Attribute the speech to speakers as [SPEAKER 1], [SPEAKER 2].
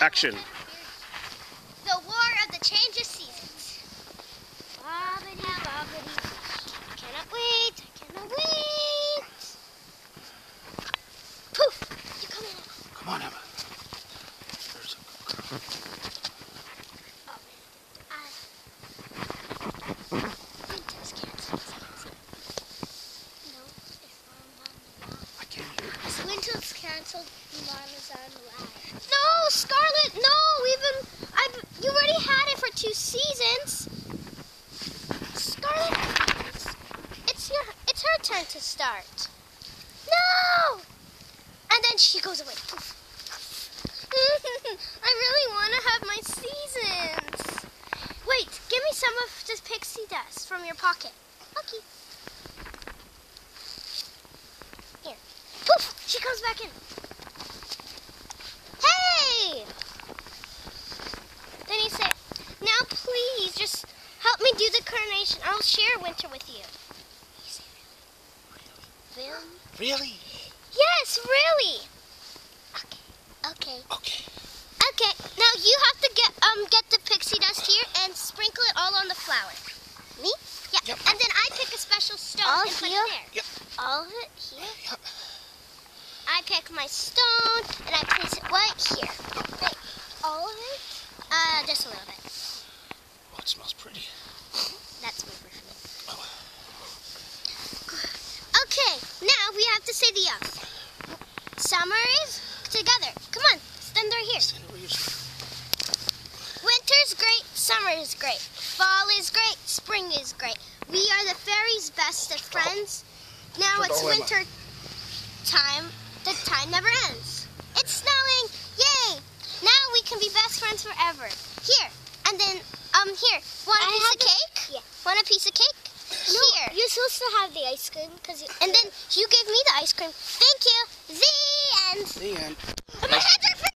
[SPEAKER 1] Action.
[SPEAKER 2] The War of the Change of Seasons. Bobbity, bobbity. I cannot wait. I cannot wait. Poof! You come in.
[SPEAKER 1] Come on, Emma. There's
[SPEAKER 2] Winter's canceled. No, it's on the
[SPEAKER 1] I can't hear.
[SPEAKER 2] As winter's canceled, Lana's on the line. No, Scarlet, no! Even I've you already had it for two seasons. Scarlet, please. it's your to start. No! And then she goes away. I really want to have my seasons. Wait, give me some of this pixie dust from your pocket. Okay. Here. Poof! She comes back in. Hey! Then you say, now please just help me do the coronation. I'll share winter with you. Really? Really?
[SPEAKER 1] Really?
[SPEAKER 2] Yes, really. Okay. Okay.
[SPEAKER 1] Okay.
[SPEAKER 2] Okay. Now you have to get um get the pixie dust here and sprinkle it all on the flower. Me? Yeah.
[SPEAKER 1] Yep.
[SPEAKER 2] And then I pick a special stone
[SPEAKER 3] All
[SPEAKER 2] and put
[SPEAKER 3] here?
[SPEAKER 2] it there.
[SPEAKER 1] Yep.
[SPEAKER 2] All of it here.
[SPEAKER 1] Yep.
[SPEAKER 2] I pick my stone and I place it right here. Wait, all of it? Uh, just a little bit.
[SPEAKER 1] Oh, it smells pretty.
[SPEAKER 2] That's my version.
[SPEAKER 1] Oh.
[SPEAKER 2] Okay, now we have to say the uh, oath. Summer is together. Come on, stand right here.
[SPEAKER 1] Stand over here.
[SPEAKER 2] Winter's great, summer is great, fall is great, spring is great. We are the fairies' best of friends. Now it's winter time. The time never ends. It's snowing. Yay! Now we can be best friends forever. Here, and then um here. Want a
[SPEAKER 3] I
[SPEAKER 2] piece
[SPEAKER 3] have
[SPEAKER 2] of cake?
[SPEAKER 3] yeah.
[SPEAKER 2] Want a piece of cake? Here.
[SPEAKER 3] You're supposed to have the ice cream because
[SPEAKER 2] And then you gave me the ice cream. Thank you. The end.
[SPEAKER 1] The end.